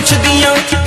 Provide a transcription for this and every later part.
ਪੁੱਛਦੀ ਆਂ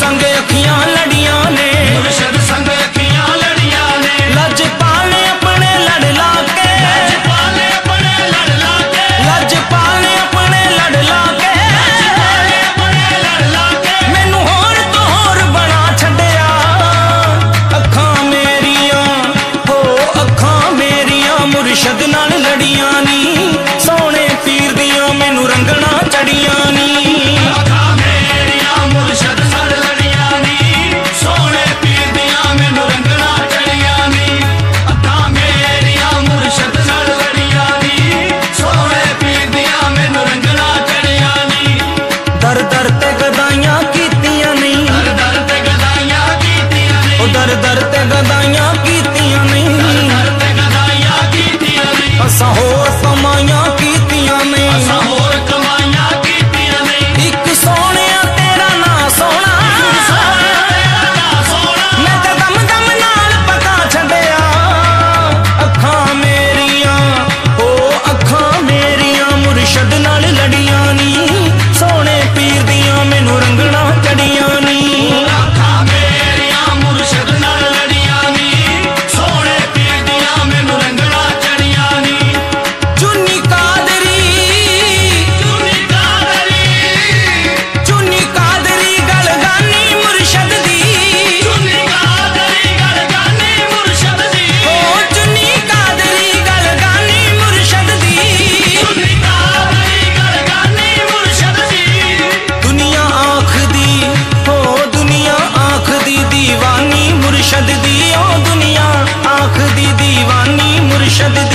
ਸੰਗ ਅੱਖੀਆਂ ਲੜੀਆਂ ਨੇ। ਮੁਰਸ਼ਦ ਸੰਗ ਅੱਖੀਆਂ ਲੜੀਆਂ ਨੇ। ਲੱਜ ਪਾਲੇ ਆਪਣੇ ਲੜ ਲਾ ਲੱਜ ਪਾਲੇ ਆਪਣੇ ਲੜ ਲਾ ਮੈਨੂੰ ਹੋਰ ਤੋਂ ਬਣਾ ਛੱਡਿਆ। ਅੱਖਾਂ ਮੇਰੀਆਂ ਹੋ ਅੱਖਾਂ ਮੇਰੀਆਂ ਮੁਰਸ਼ਦ ਨਾਲ ਲੜੀਆਂ ਨੀ। ਸੋਹਣੇ ਪੀਰ ਦੀਆਂ ਮੈਨੂੰ ਰੰਗਣਾ ਚੜੀਆਂ। should be